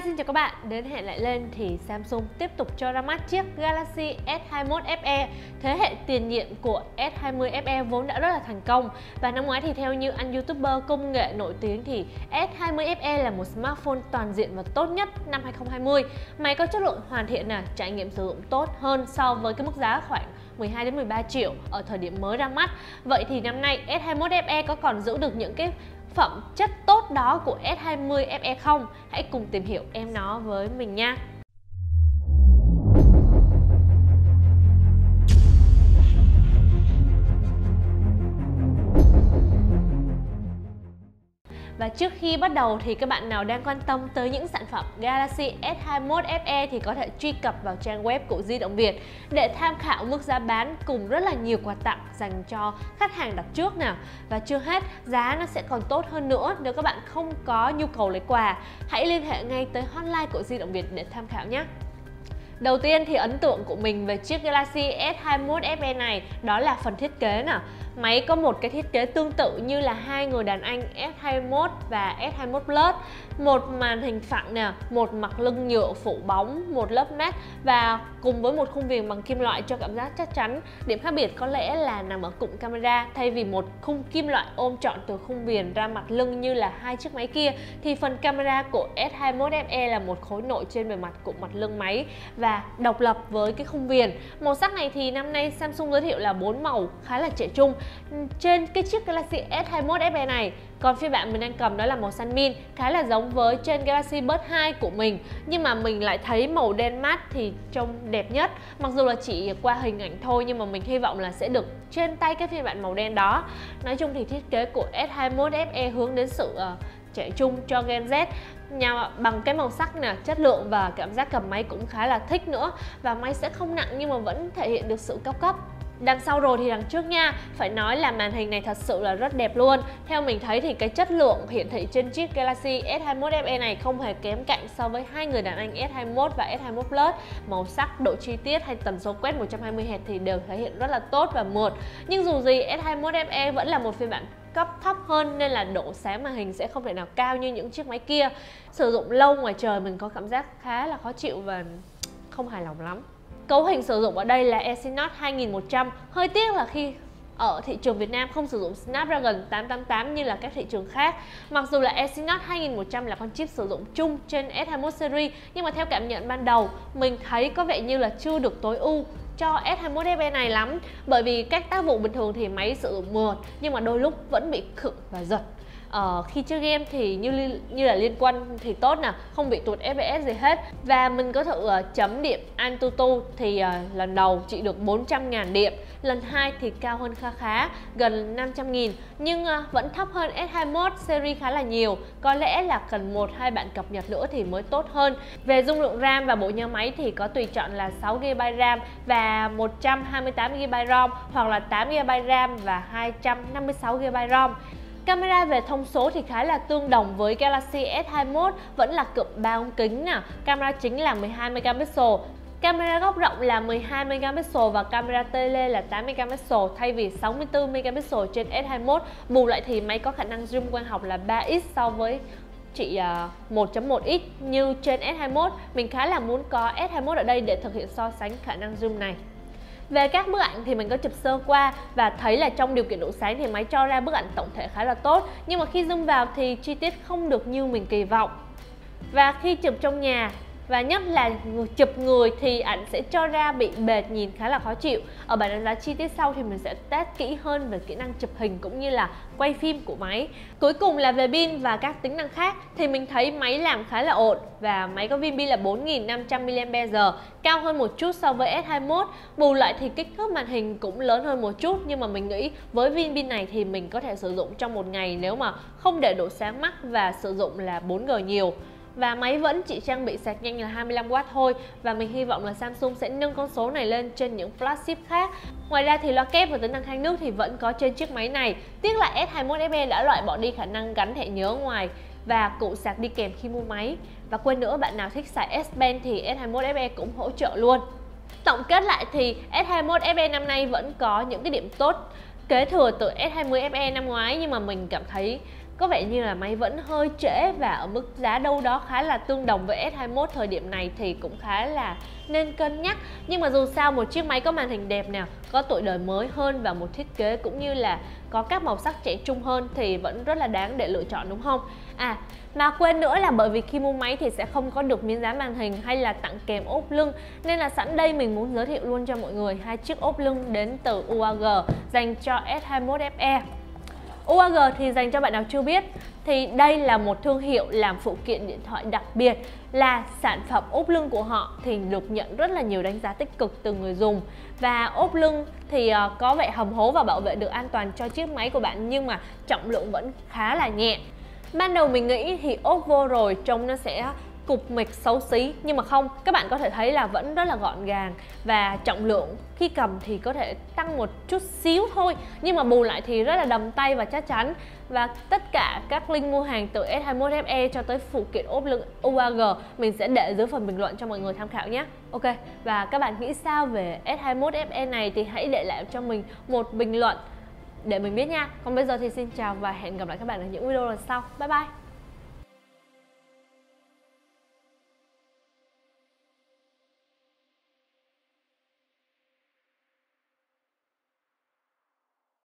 Hi xin chào các bạn, đến hẹn lại lên thì Samsung tiếp tục cho ra mắt chiếc Galaxy S21 FE Thế hệ tiền nhiệm của S20 FE vốn đã rất là thành công. Và năm ngoái thì theo như anh youtuber công nghệ nổi tiếng thì S20 FE là một smartphone toàn diện và tốt nhất năm 2020 Máy có chất lượng hoàn thiện nè, trải nghiệm sử dụng tốt hơn so với cái mức giá khoảng 12 đến 13 triệu ở thời điểm mới ra mắt. Vậy thì năm nay S21 FE có còn giữ được những cái phẩm chất tốt đó của S20 FE không? Hãy cùng tìm hiểu em nó với mình nha. Trước khi bắt đầu thì các bạn nào đang quan tâm tới những sản phẩm Galaxy S21 FE thì có thể truy cập vào trang web của Di động Việt để tham khảo mức giá bán cùng rất là nhiều quà tặng dành cho khách hàng đặt trước nào. Và chưa hết, giá nó sẽ còn tốt hơn nữa nếu các bạn không có nhu cầu lấy quà. Hãy liên hệ ngay tới hotline của Di động Việt để tham khảo nhé. Đầu tiên thì ấn tượng của mình về chiếc Galaxy S21 FE này đó là phần thiết kế nào. Máy có một cái thiết kế tương tự như là hai người đàn anh S21 và S21 Plus. Một màn hình phẳng nè, một mặt lưng nhựa phủ bóng, một lớp mát Và cùng với một khung viền bằng kim loại cho cảm giác chắc chắn. Điểm khác biệt có lẽ là nằm ở cụm camera. Thay vì một khung kim loại ôm trọn từ khung viền ra mặt lưng như là hai chiếc máy kia Thì phần camera của S21 FE là một khối nội trên bề mặt cụm mặt lưng máy Và độc lập với cái khung viền. Màu sắc này thì năm nay Samsung giới thiệu là bốn màu khá là trẻ trung trên cái chiếc Galaxy S21 FE này. Còn phiên bản mình đang cầm đó là màu xanh min khá là giống với trên Galaxy Buds 2 của mình. Nhưng mà mình lại thấy màu đen mát thì trông đẹp nhất. Mặc dù là chỉ qua hình ảnh thôi nhưng mà mình hy vọng là sẽ được trên tay cái phiên bản màu đen đó. Nói chung thì thiết kế của S21 FE hướng đến sự uh, trẻ trung cho Gen Z. Nhà bằng cái màu sắc nè chất lượng và cảm giác cầm máy cũng khá là thích nữa. Và máy sẽ không nặng nhưng mà vẫn thể hiện được sự cao cấp. Đằng sau rồi thì đằng trước nha. Phải nói là màn hình này thật sự là rất đẹp luôn. Theo mình thấy thì cái chất lượng hiển thị trên chiếc Galaxy S21 FE này không hề kém cạnh so với hai người đàn anh S21 và S21 Plus. Màu sắc, độ chi tiết hay tần số quét 120Hz thì đều thể hiện rất là tốt và mượt. Nhưng dù gì S21 FE vẫn là một phiên bản cấp thấp hơn nên là độ sáng màn hình sẽ không thể nào cao như những chiếc máy kia. Sử dụng lâu ngoài trời mình có cảm giác khá là khó chịu và không hài lòng lắm. Cấu hình sử dụng ở đây là Exynos 2100 Hơi tiếc là khi ở thị trường Việt Nam không sử dụng Snapdragon 888 như là các thị trường khác. Mặc dù là Exynos 2100 là con chip sử dụng chung trên S21 series, Nhưng mà theo cảm nhận ban đầu, mình thấy có vẻ như là chưa được tối ưu cho S21 FE này lắm. Bởi vì các tác vụ bình thường thì máy sử dụng mượt, Nhưng mà đôi lúc vẫn bị khựng và giật uh, khi chơi game thì như như là liên quan thì tốt nè không bị tụt fps gì hết. Và mình có thử uh, chấm điểm Antutu thì uh, lần đầu chị được 400 ngàn điểm lần hai thì cao hơn khá khá gần 500 nghìn. Nhưng uh, vẫn thấp hơn S21 series khá là nhiều có lẽ là cần một hai bạn cập nhật nữa thì mới tốt hơn. Về dung lượng RAM và bộ nhớ máy thì có tùy chọn là 6GB RAM và 128GB ROM hoặc là 8GB RAM và 256GB ROM. Camera về thông số thì khá là tương đồng với Galaxy S21 vẫn là cụm 3 ống kính nè. Camera chính là 12 megapixel. Camera góc rộng là 12 megapixel và camera tele là 8 megapixel thay vì 64 megapixel trên S21. Bù lại thì máy có khả năng zoom quang học là 3x so với chỉ 1.1x à, như trên S21. Mình khá là muốn có S21 ở đây để thực hiện so sánh khả năng zoom này. Về các bức ảnh thì mình có chụp sơ qua và thấy là trong điều kiện độ sáng thì máy cho ra bức ảnh tổng thể khá là tốt nhưng mà khi zoom vào thì chi tiết không được như mình kỳ vọng. Và khi chụp trong nhà và nhất là chụp người thì ảnh sẽ cho ra bị bệt nhìn khá là khó chịu. Ở bài đánh giá chi tiết sau thì mình sẽ test kỹ hơn về kỹ năng chụp hình cũng như là quay phim của máy. Cuối cùng là về pin và các tính năng khác thì mình thấy máy làm khá là ổn và máy có viên pin là 4500 mAh, cao hơn một chút so với S21 bù lại thì kích thước màn hình cũng lớn hơn một chút nhưng mà mình nghĩ với viên pin này thì mình có thể sử dụng trong một ngày nếu mà không để độ sáng mắc và sử dụng là 4G nhiều và máy vẫn chỉ trang bị sạc nhanh là 25W thôi và mình hy vọng là Samsung sẽ nâng con số này lên trên những flagship khác. Ngoài ra thì loa kép và tính năng kháng nước thì vẫn có trên chiếc máy này. Tiếc là S21 FE đã loại bỏ đi khả năng gắn thẻ nhớ ngoài và cụ sạc đi kèm khi mua máy. Và quên nữa, bạn nào thích xài S Pen thì S21 FE cũng hỗ trợ luôn. Tổng kết lại thì S21 FE năm nay vẫn có những cái điểm tốt kế thừa từ S20 FE năm ngoái, nhưng mà mình cảm thấy có vẻ như là máy vẫn hơi trễ và ở mức giá đâu đó khá là tương đồng với S21 thời điểm này thì cũng khá là nên cân nhắc. Nhưng mà dù sao, một chiếc máy có màn hình đẹp nào có tuổi đời mới hơn và một thiết kế cũng như là có các màu sắc trẻ trung hơn thì vẫn rất là đáng để lựa chọn, đúng không? À mà quên nữa là bởi vì khi mua máy thì sẽ không có được miếng dán màn hình hay là tặng kèm ốp lưng. Nên là sẵn đây mình muốn giới thiệu luôn cho mọi người hai chiếc ốp lưng đến từ UAG dành cho S21 FE UAG thì dành cho bạn nào chưa biết, thì đây là một thương hiệu làm phụ kiện điện thoại đặc biệt, là sản phẩm ốp lưng của họ thì được nhận rất là nhiều đánh giá tích cực từ người dùng. Và ốp lưng thì ờ, có vẻ hầm hố và bảo vệ được an toàn cho chiếc máy của bạn, nhưng mà trọng lượng vẫn khá là nhẹ. Ban đầu mình nghĩ thì ốp vô rồi trông nó sẽ cục mịch xấu xí. Nhưng mà không, các bạn có thể thấy là vẫn rất là gọn gàng và trọng lượng khi cầm thì có thể tăng một chút xíu thôi. Nhưng mà bù lại thì rất là đầm tay và chắc chắn. Và tất cả các link mua hàng từ S21 FE cho tới phụ kiện ốp lưng UAG mình sẽ để dưới phần bình luận cho mọi người tham khảo nhé. Ok, và các bạn nghĩ sao về S21 FE này thì hãy để lại cho mình một bình luận để mình biết nha. Còn bây giờ thì xin chào và hẹn gặp lại các bạn ở những video lần sau. Bye bye!